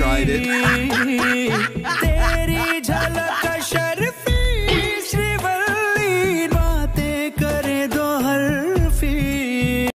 tried it.